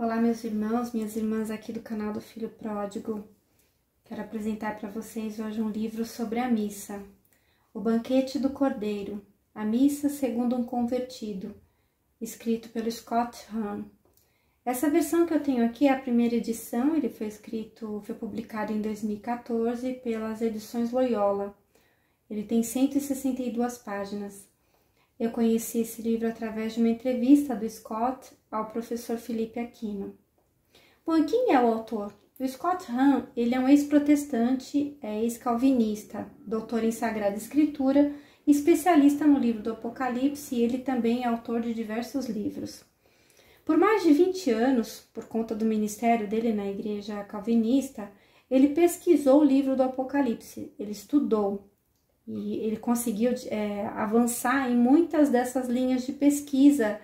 Olá, meus irmãos, minhas irmãs aqui do canal do Filho Pródigo. Quero apresentar para vocês hoje um livro sobre a missa. O Banquete do Cordeiro, a missa segundo um convertido, escrito pelo Scott Hahn. Essa versão que eu tenho aqui é a primeira edição, ele foi escrito, foi publicado em 2014 pelas edições Loyola. Ele tem 162 páginas. Eu conheci esse livro através de uma entrevista do Scott ao professor Felipe Aquino. Bom, quem é o autor? O Scott Hahn, ele é um ex-protestante, é ex-calvinista, doutor em Sagrada Escritura, especialista no livro do Apocalipse e ele também é autor de diversos livros. Por mais de 20 anos, por conta do ministério dele na igreja calvinista, ele pesquisou o livro do Apocalipse, ele estudou, e ele conseguiu é, avançar em muitas dessas linhas de pesquisa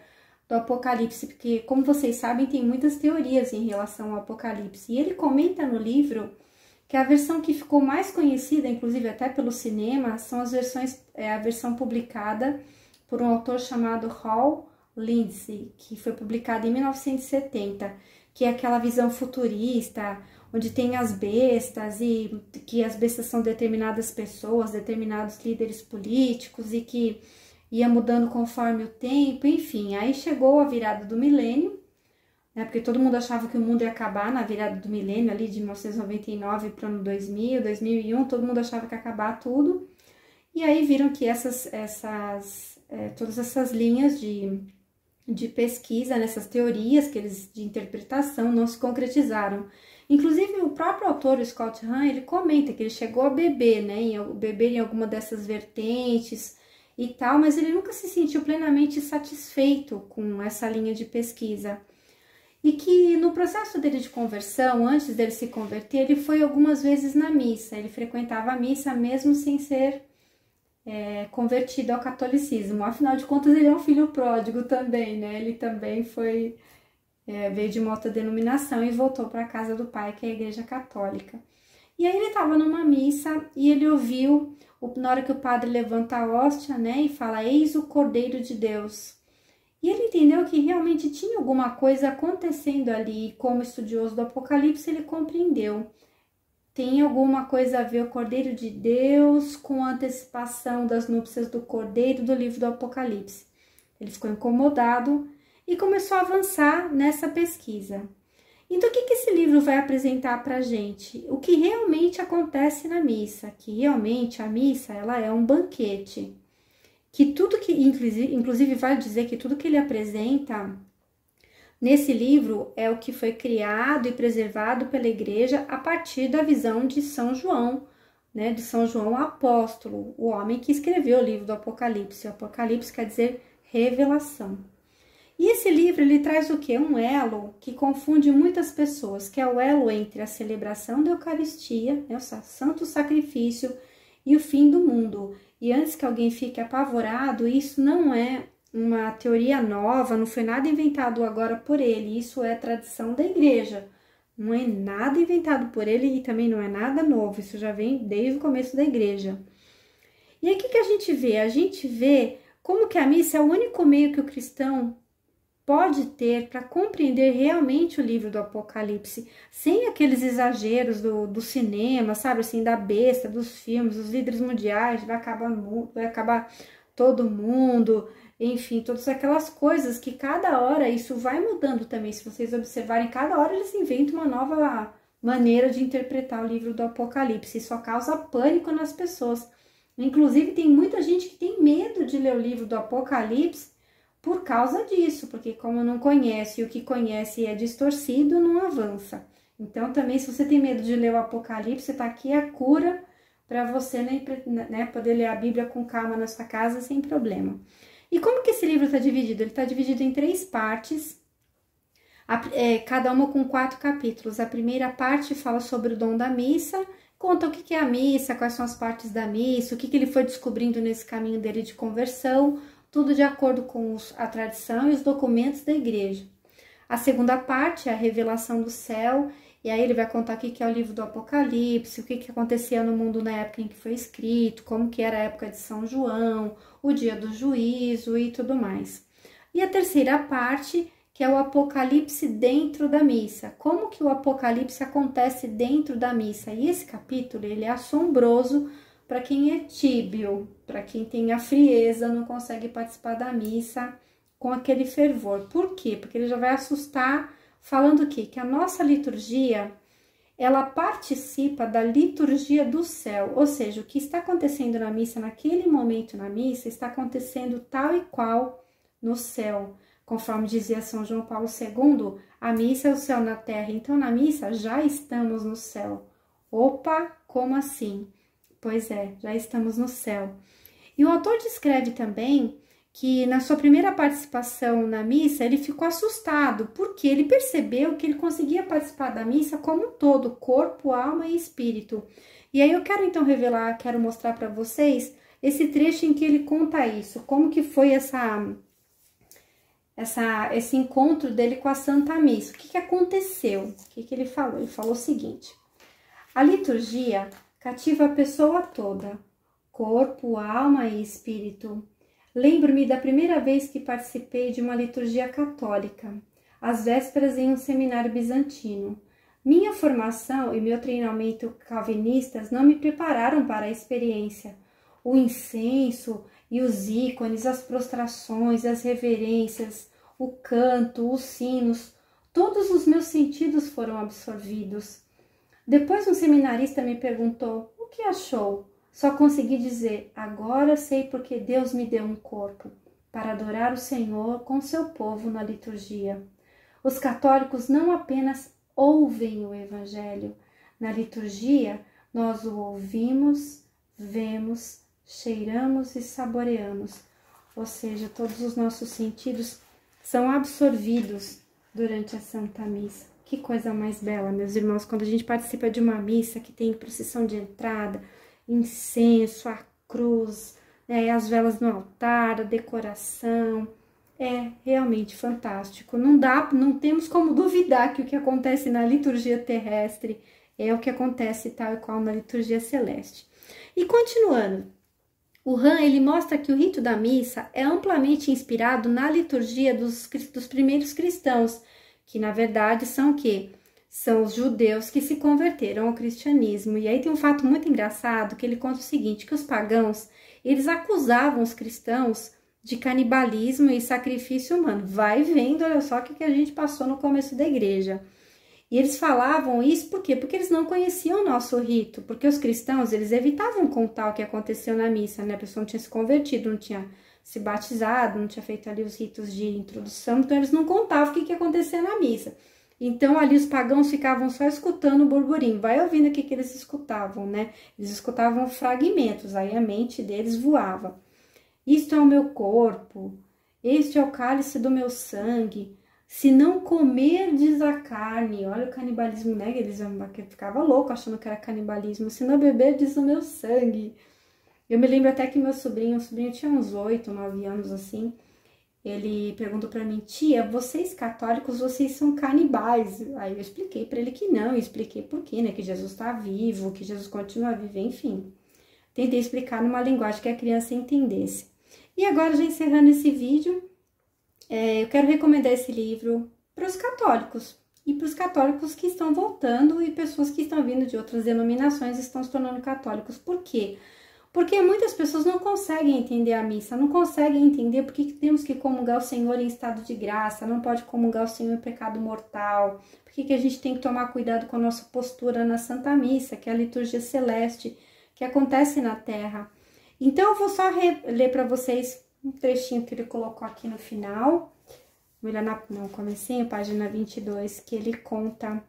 do Apocalipse, porque, como vocês sabem, tem muitas teorias em relação ao Apocalipse. E ele comenta no livro que a versão que ficou mais conhecida, inclusive até pelo cinema, são as versões, é a versão publicada por um autor chamado Hall Lindsey, que foi publicada em 1970, que é aquela visão futurista, onde tem as bestas e que as bestas são determinadas pessoas, determinados líderes políticos e que ia mudando conforme o tempo, enfim. Aí chegou a virada do milênio, né? Porque todo mundo achava que o mundo ia acabar na virada do milênio, ali de 1999 para o ano 2000, 2001, todo mundo achava que ia acabar tudo. E aí viram que essas, essas, é, todas essas linhas de, de pesquisa, nessas teorias que eles de interpretação não se concretizaram. Inclusive, o próprio autor, o Scott Hahn, ele comenta que ele chegou a beber, né, em, beber em alguma dessas vertentes e tal, mas ele nunca se sentiu plenamente satisfeito com essa linha de pesquisa. E que no processo dele de conversão, antes dele se converter, ele foi algumas vezes na missa, ele frequentava a missa mesmo sem ser é, convertido ao catolicismo. Afinal de contas, ele é um filho pródigo também, né? Ele também foi é, veio de uma outra denominação e voltou para a casa do pai, que é a igreja católica. E aí ele estava numa missa e ele ouviu, na hora que o padre levanta a hóstia, né, e fala, eis o Cordeiro de Deus. E ele entendeu que realmente tinha alguma coisa acontecendo ali, como estudioso do Apocalipse, ele compreendeu. Tem alguma coisa a ver o Cordeiro de Deus com a antecipação das núpcias do Cordeiro do livro do Apocalipse. Ele ficou incomodado e começou a avançar nessa pesquisa. Então, o que, esse livro vai apresentar para a gente? O que realmente acontece na missa, que realmente a missa ela é um banquete, que tudo que, inclusive, vai dizer que tudo que ele apresenta nesse livro é o que foi criado e preservado pela igreja a partir da visão de São João, né, de São João apóstolo, o homem que escreveu o livro do Apocalipse. O Apocalipse quer dizer revelação. E esse livro ele traz o que? Um elo que confunde muitas pessoas, que é o elo entre a celebração da Eucaristia, né, o santo sacrifício, e o fim do mundo. E antes que alguém fique apavorado, isso não é uma teoria nova, não foi nada inventado agora por ele, isso é tradição da igreja. Não é nada inventado por ele e também não é nada novo, isso já vem desde o começo da igreja. E que, que a gente vê? A gente vê como que a missa é o único meio que o cristão pode ter para compreender realmente o livro do Apocalipse, sem aqueles exageros do, do cinema, sabe, assim, da besta, dos filmes, dos líderes mundiais, vai acabar, vai acabar todo mundo, enfim, todas aquelas coisas que cada hora isso vai mudando também. Se vocês observarem, cada hora eles inventam uma nova maneira de interpretar o livro do Apocalipse. Isso causa pânico nas pessoas. Inclusive, tem muita gente que tem medo de ler o livro do Apocalipse por causa disso, porque como não conhece e o que conhece é distorcido, não avança. Então, também, se você tem medo de ler o Apocalipse, tá aqui a cura para você né, né, poder ler a Bíblia com calma na sua casa sem problema. E como que esse livro está dividido? Ele está dividido em três partes, é, cada uma com quatro capítulos. A primeira parte fala sobre o dom da missa, conta o que, é a missa, quais são as partes da missa, o que ele foi descobrindo nesse caminho dele de conversão tudo de acordo com a tradição e os documentos da igreja. A segunda parte é a revelação do céu, e aí ele vai contar o que é o livro do Apocalipse, o que acontecia no mundo na época em que foi escrito, como que era a época de São João, o dia do juízo e tudo mais. E a terceira parte, que é o Apocalipse dentro da missa. Como que o Apocalipse acontece dentro da missa? E esse capítulo, ele é assombroso para quem é tíbio, para quem tem a frieza, não consegue participar da missa com aquele fervor. Por quê? Porque ele já vai assustar falando o quê? Que a nossa liturgia, ela participa da liturgia do céu, ou seja, o que está acontecendo na missa naquele momento na missa está acontecendo tal e qual no céu. Conforme dizia São João Paulo II, a missa é o céu na terra, então na missa já estamos no céu. Opa, como assim? Pois é, já estamos no céu. E o autor descreve também que na sua primeira participação na missa ele ficou assustado, porque ele percebeu que ele conseguia participar da missa como um todo, corpo, alma e espírito. E aí eu quero então revelar, quero mostrar para vocês esse trecho em que ele conta isso, como que foi essa essa, esse encontro dele com a Santa Missa. O que, que aconteceu? O que, que ele falou? Ele falou o seguinte: a liturgia cativa a pessoa toda, corpo, alma e espírito. Lembro-me da primeira vez que participei de uma liturgia católica, às vésperas em um seminário bizantino. Minha formação e meu treinamento calvinistas não me prepararam para a experiência. O incenso, e os ícones, as prostrações, as reverências, o canto, os sinos, todos os meus sentidos foram absorvidos. Depois um seminarista me perguntou o que achou. Só consegui dizer: agora sei porque Deus me deu um corpo para adorar o Senhor com seu povo na liturgia. Os católicos não apenas ouvem o Evangelho, na liturgia nós o ouvimos, vemos, cheiramos e saboreamos, ou seja, todos os nossos sentidos são absorvidos durante a Santa Missa. Que coisa mais bela, meus irmãos, quando a gente participa de uma missa que tem procissão de entrada, incenso, a cruz, né, as velas no altar, a decoração. É realmente fantástico. Não dá, não temos como duvidar que o que acontece na liturgia terrestre é o que acontece tal e qual na liturgia celeste. E continuando, o Han ele mostra que o rito da missa é amplamente inspirado na liturgia dos, dos primeiros cristãos, que na verdade são o quê? São os judeus que se converteram ao cristianismo. E aí tem um fato muito engraçado que ele conta o seguinte, que os pagãos, eles acusavam os cristãos de canibalismo e sacrifício humano. Vai vendo, olha só o que a gente passou no começo da igreja. E eles falavam isso por quê? Porque eles não conheciam o nosso rito, porque os cristãos, eles evitavam contar o que aconteceu na missa, né? A pessoa não tinha se convertido, não tinha se batizado, não tinha feito ali os ritos de introdução, então eles não contavam o que, que acontecia na missa. Então ali os pagãos ficavam só escutando o burburinho, vai ouvindo o que, que eles escutavam, né? Eles escutavam fragmentos, aí a mente deles voava. Isto é o meu corpo, este é o cálice do meu sangue. Se não comerdes a carne, olha o canibalismo, né? Eles ficava louco achando que era canibalismo. Se não beberdes o meu sangue. Eu me lembro até que meu sobrinho, o sobrinho tinha uns oito, nove anos assim. Ele perguntou para mim, tia, vocês católicos, vocês são canibais? Aí eu expliquei para ele que não, expliquei por quê, né? Que Jesus está vivo, que Jesus continua a viver, enfim. Tentei explicar numa linguagem que a criança entendesse. E agora, já encerrando esse vídeo, é, eu quero recomendar esse livro para os católicos e para os católicos que estão voltando e pessoas que estão vindo de outras denominações estão se tornando católicos. Por quê? Porque muitas pessoas não conseguem entender a missa, não conseguem entender por que temos que comungar o Senhor em estado de graça, não pode comungar o Senhor em pecado mortal, por que a gente tem que tomar cuidado com a nossa postura na Santa Missa, que é a liturgia celeste que acontece na terra. Então eu vou só ler para vocês um trechinho que ele colocou aqui no final, no comecinho, página 22, que ele conta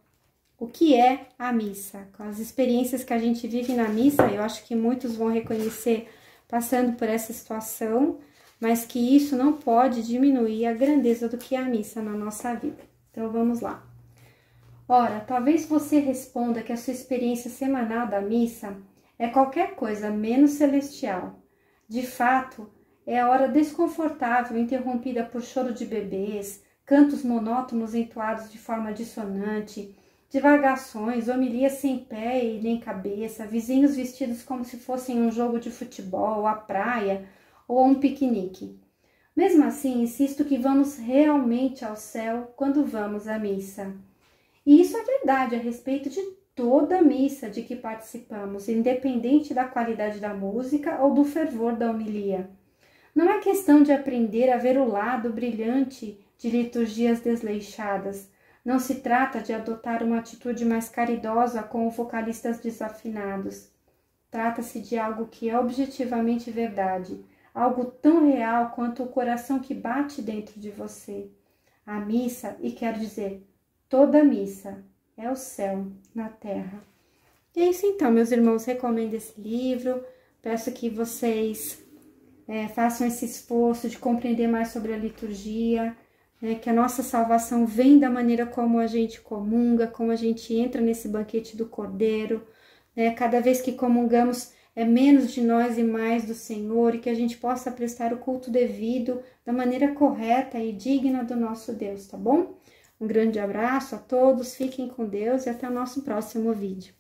o que é a missa, com as experiências que a gente vive na missa, eu acho que muitos vão reconhecer passando por essa situação, mas que isso não pode diminuir a grandeza do que é a missa na nossa vida. Então vamos lá. Ora, talvez você responda que a sua experiência semanal da missa é qualquer coisa menos celestial. De fato, é a hora desconfortável interrompida por choro de bebês, cantos monótonos entoados de forma dissonante, divagações, homilias sem pé e nem cabeça, vizinhos vestidos como se fossem um jogo de futebol, a praia ou um piquenique. Mesmo assim, insisto que vamos realmente ao céu quando vamos à missa. E isso é verdade a respeito de toda missa de que participamos, independente da qualidade da música ou do fervor da homilia. Não é questão de aprender a ver o lado brilhante de liturgias desleixadas. Não se trata de adotar uma atitude mais caridosa com vocalistas desafinados. Trata-se de algo que é objetivamente verdade, algo tão real quanto o coração que bate dentro de você. A missa, e quero dizer, toda missa, é o céu na terra. E é isso então, meus irmãos, recomendo esse livro. Peço que vocês é, façam esse esforço de compreender mais sobre a liturgia, né, que a nossa salvação vem da maneira como a gente comunga, como a gente entra nesse banquete do Cordeiro. Né, cada vez que comungamos, é menos de nós e mais do Senhor, e que a gente possa prestar o culto devido, da maneira correta e digna do nosso Deus, tá bom? Um grande abraço a todos, fiquem com Deus e até o nosso próximo vídeo.